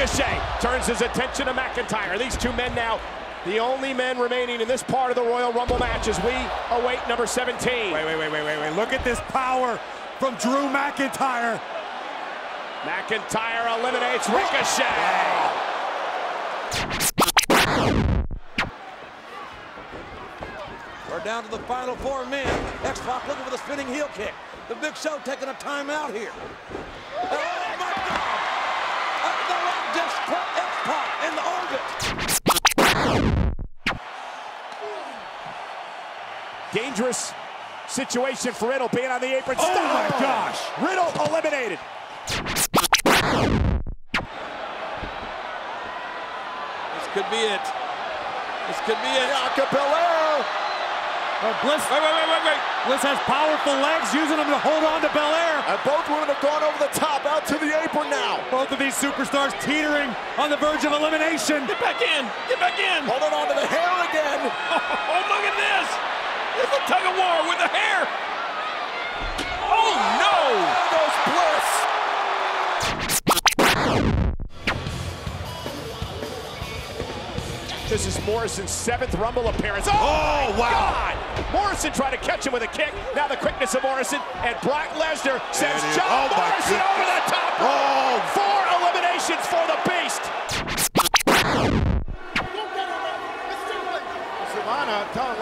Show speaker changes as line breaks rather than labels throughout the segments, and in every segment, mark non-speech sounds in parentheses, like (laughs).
Ricochet turns his attention to McIntyre. These two men now, the only men remaining in this part of the Royal Rumble match as we await number 17.
Wait, wait, wait, wait, wait, wait. Look at this power from Drew McIntyre.
McIntyre eliminates Ricochet.
We're down to the final four men. X-Pac looking for the spinning heel kick. The Big Show taking a timeout here.
Dangerous situation for Riddle being on the apron.
Oh,
Stop!
my gosh.
Riddle eliminated.
This could be it. This could be it.
Bianca Belair.
Oh, Bliss,
Wait, wait, wait, wait, wait.
Bliss has powerful legs, using them to hold on to Belair.
And both women have gone over the top, out to the apron now.
Both of these superstars teetering on the verge of elimination.
Get back in. Get back in.
Holding on to the hair again. (laughs)
Oh, look at this. War with the hair. Oh, no.
Goes Bliss. This is Morrison's seventh Rumble appearance. Oh,
Oh, wow.
God! Morrison tried to catch him with a kick. Now the quickness of Morrison and Brock Lesnar sends. John
Oh,
Morrison over the top.
Oh.
Four eliminations for the Beast.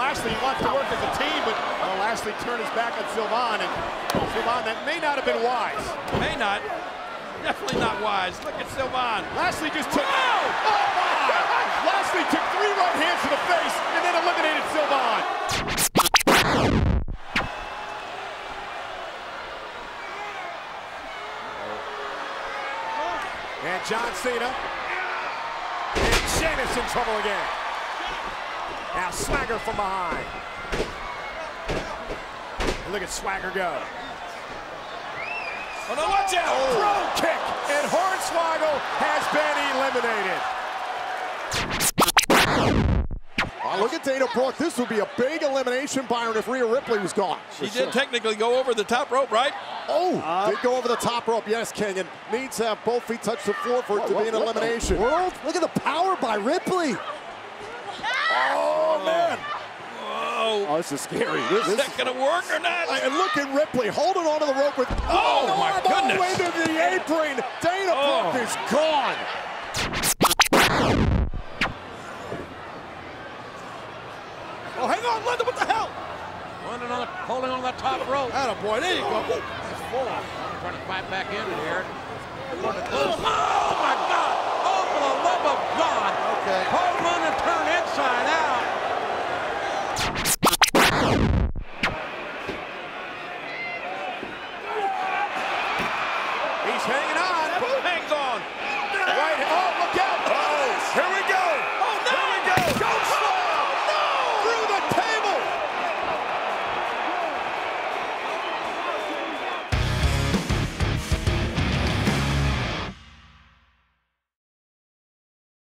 Lashley wants to work as a team, but uh, Lashley turned his back on Sylvan, and Sylvan, that may not have been wise.
May not. Definitely not wise. Look at Sylvan.
Lashley just took. Oh, my! Lashley took three right hands to the face and then eliminated Sylvan. And John Cena. And Sheamus in trouble again. Now Swagger from behind. And look at Swagger go.
Oh, no, watch out. Oh.
Throw kick, and Hornswoggle has been eliminated.
Oh, look at Dana Brooke. This would be a big elimination, Byron, if Rhea Ripley was gone.
He did technically go over the top rope, right?
Oh, did go over the top rope. Yes, King, and needs to have both feet touch the floor for it to What- be an what elimination.
World, look at the power by Ripley.
Oh, man.
Oh,
Oh, this is scary. This,
is
this,
that going to work or not?
and look at Ripley holding onto the rope with.
Oh, oh my
arm all the way to the apron. Dana
Oh.
Brooke is gone.
Oh, hang on, Linda, what the hell?
Holding on, holding on the top rope.
Atta boy, there you go. Ooh.
That's full. Trying to fight back in here. Oh, my God. Oh, for the love of God.
Okay.
Coleman and turn inside out.